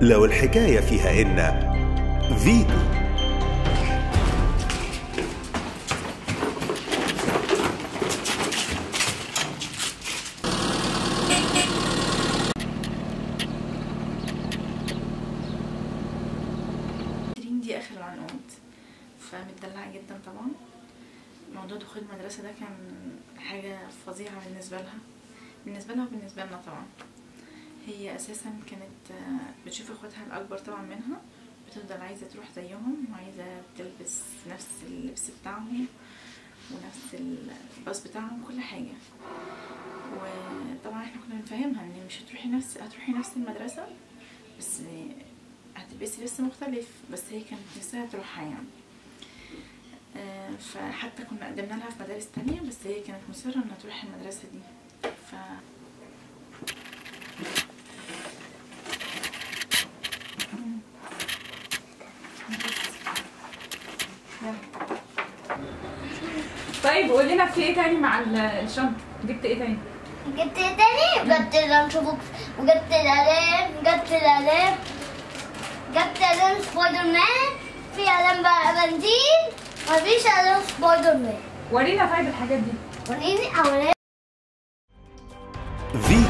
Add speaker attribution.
Speaker 1: لو الحكاية فيها إن فيتو
Speaker 2: دي فمتدلعه جدا طبعا. موضوع دخول المدرسة ده كان حاجة فظيعة بالنسبة لها. بالنسبة لها وبالنسبة لنا طبعا. هي أساسا كانت آه، بتشوف أخواتها الأكبر طبعا منها بتفضل عايزة تروح زيهم وعايزه تلبس نفس اللبس بتاعهم ونفس الباص بتاعهم كل حاجة. وطبعا إحنا كنا بنفهمها إن مش هتروحي نفس هتروحي نفس المدرسة بس هتلبسي لبس مختلف بس هي كانت نفسها تروحها يعني. آه، فحتى كنا قدمنا لها في مدارس تانية بس هي كانت مصرة إنها تروح المدرسة دي. ف
Speaker 3: طيب قول لنا في إيه تاني مع ال- الشنطه جبت إيه تاني؟
Speaker 4: جبت إيه تاني؟ جبت ال lunch box وجبت القلم جبت القلم جبت قلم Spider Man في قلم بقى Ben Ten مفيش قلم Spider Man.
Speaker 3: ورينا طيب الحاجات دي.
Speaker 4: وريني
Speaker 1: فيتو